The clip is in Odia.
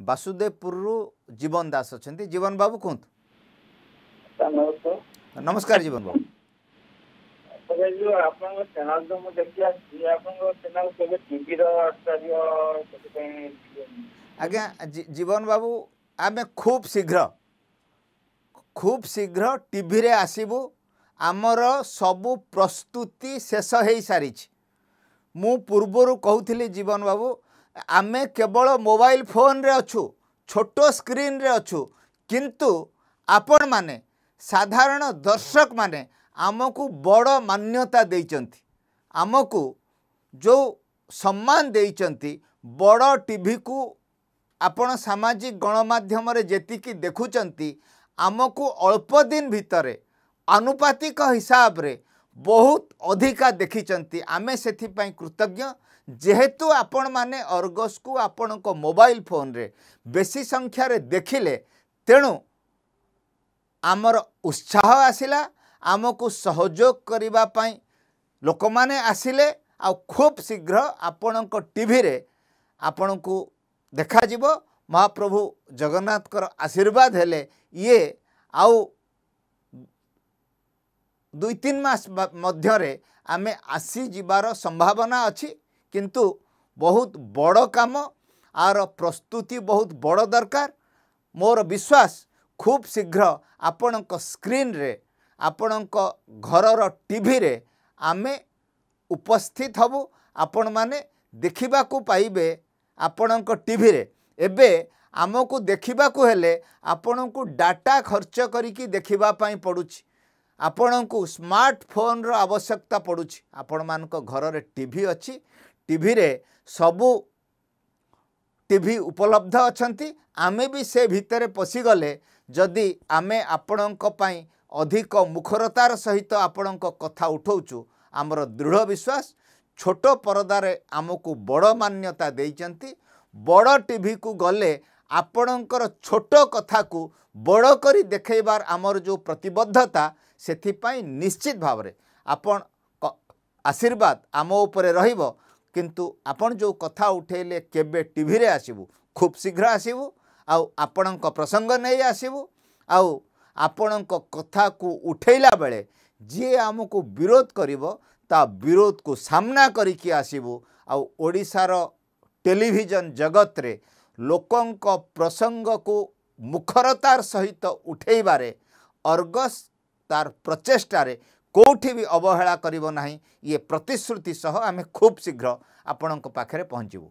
ବାସୁଦେବପୁରରୁ ଜୀବନ ଦାସ ଅଛନ୍ତି। ଜୀବନ ବାବୁ କୁହନ୍ତୁ। ନମସ୍କାର। ଜୀବନ ବାବୁ। ସାର୍ ଏଇ ଯୋଉ ଆପଣଙ୍କ ଚ୍ୟାନେଲ ତ ମୁଁ ଦେଖି ଆସିଛି ଆପଣଙ୍କ ଚ୍ୟାନେଲ କେବେ ଟିଭିର ଆସିପାରିବ ସେଥିପାଇଁ ଆଜ୍ଞା ଜୀବନ ବାବୁ ଆମେ ଖୁବ୍ ଶୀଘ୍ର ଖୁବ୍ ଶୀଘ୍ର ଟିଭିରେ ଆସିବୁ। ଆମର ସବୁ ପ୍ରସ୍ତୁତି ଶେଷ ହେଇସାରିଛି। ମୁଁ ପୂର୍ବରୁ କହୁଥିଲି ଜୀବନ ବାବୁ ଆମେ କେବଳ ମୋବାଇଲ ଫୋନ୍ରେ ଅଛୁ ଛୋଟ ସ୍କ୍ରିନ୍ରେ ଅଛୁ। କିନ୍ତୁ ଆପଣମାନେ ସାଧାରଣ ଦର୍ଶକମାନେ ଆମକୁ ବଡ଼ ମାନ୍ୟତା ଦେଇଛନ୍ତି। ଆମକୁ ଯେଉଁ ସମ୍ମାନ ଦେଇଛନ୍ତି ବଡ଼ ଟିଭିକୁ ଆପଣ ସାମାଜିକ ଗଣମାଧ୍ୟମରେ ଯେତିକି ଦେଖୁଛନ୍ତି ଆମକୁ ଅଳ୍ପ ଦିନ ଭିତରେ ଆନୁପାତିକ ହିସାବରେ ବହୁତ ଅଧିକା ଦେଖିଛନ୍ତି ଆମେ ସେଥିପାଇଁ କୃତଜ୍ଞ ଯେହେତୁ ଆପଣମାନେ ଅର୍ଗସକୁ ଆପଣଙ୍କ ମୋବାଇଲ ଫୋନ୍ରେ ବେଶୀ ସଂଖ୍ୟାରେ ଦେଖିଲେ ତେଣୁ ଆମର ଉତ୍ସାହ ଆସିଲା ଆମକୁ ସହଯୋଗ କରିବା ପାଇଁ ଲୋକମାନେ ଆସିଲେ ଆଉ ଖୁବ୍ ଶୀଘ୍ର ଆପଣଙ୍କ ଟିଭିରେ ଆପଣଙ୍କୁ ଦେଖାଯିବ ମହାପ୍ରଭୁ ଜଗନ୍ନାଥଙ୍କର ଆଶୀର୍ବାଦ ହେଲେ ଇଏ ଆଉ ଦୁଇ ତିନି ମାସ ମଧ୍ୟରେ ଆମେ ଆସିଯିବାର ସମ୍ଭାବନା ଅଛି। କିନ୍ତୁ ବହୁତ ବଡ଼ କାମ ଆର ପ୍ରସ୍ତୁତି ବହୁତ ବଡ଼ ଦରକାର। ମୋର ବିଶ୍ୱାସ ଖୁବ୍ ଶୀଘ୍ର ଆପଣଙ୍କ ସ୍କ୍ରିନ୍ରେ ଆପଣଙ୍କ ଘରର ଟିଭିରେ ଆମେ ଉପସ୍ଥିତ ହେବୁ। ଆପଣମାନେ ଦେଖିବାକୁ ପାଇବେ ଆପଣଙ୍କ ଟିଭିରେ। ଏବେ ଆମକୁ ଦେଖିବାକୁ ହେଲେ ଆପଣଙ୍କୁ ଡାଟା ଖର୍ଚ୍ଚ କରିକି ଦେଖିବା ପାଇଁ ପଡ଼ୁଛି। ଆପଣଙ୍କୁ ସ୍ମାର୍ଟଫୋନ୍ର ଆବଶ୍ୟକତା ପଡ଼ୁଛି। ଆପଣମାନଙ୍କ ଘରରେ ଟିଭି ଅଛି। ଟିଭିରେ ସବୁ ଟିଭି ଉପଲବ୍ଧ ଅଛନ୍ତି। ଆମେ ବି ସେ ଭିତରେ ପଶିଗଲେ ଯଦି ଆମେ ଆପଣଙ୍କ ପାଇଁ ଅଧିକ ମୁଖରତାର ସହିତ ଆପଣଙ୍କ କଥା ଉଠାଉଛୁ ଆମର ଦୃଢ଼ ବିଶ୍ୱାସ। ଛୋଟ ପରଦାରେ ଆମକୁ ବଡ଼ ମାନ୍ୟତା ଦେଇଛନ୍ତି। ବଡ଼ ଟିଭିକୁ ଗଲେ ଆପଣଙ୍କର ଛୋଟ କଥାକୁ ବଡ଼ କରି ଦେଖାଇବାର ଆମର ଯେଉଁ ପ୍ରତିବଦ୍ଧତା ସେଥିପାଇଁ ନିଶ୍ଚିତ ଭାବରେ ଆପଣ ଆଶୀର୍ବାଦ ଆମ ଉପରେ ରହିବ। କିନ୍ତୁ ଆପଣ ଯେଉଁ କଥା ଉଠେଇଲେ କେବେ ଟିଭିରେ ଆସିବୁ ଖୁବ୍ ଶୀଘ୍ର ଆସିବୁ ଆଉ ଆପଣଙ୍କ ପ୍ରସଙ୍ଗ ନେଇ ଆସିବୁ ଆଉ ଆପଣଙ୍କ କଥାକୁ ଉଠେଇଲା ବେଳେ ଯିଏ ଆମକୁ ବିରୋଧ କରିବ ତା ବିରୋଧକୁ ସାମ୍ନା କରିକି ଆସିବୁ। ଆଉ ଓଡ଼ିଶାର ଟେଲିଭିଜନ ଜଗତରେ ଲୋକଙ୍କ ପ୍ରସଙ୍ଗକୁ ମୁଖରତାର ସହିତ ଉଠେଇବାରେ ଅର୍ଗସ୍ তার প্রচেষ্টার কোটি বি অবহেলা করব না ইয়ে প্রতিশ্রুতি সহ আমি খুব শীঘ্র আপনার পাখে পৌঁছবু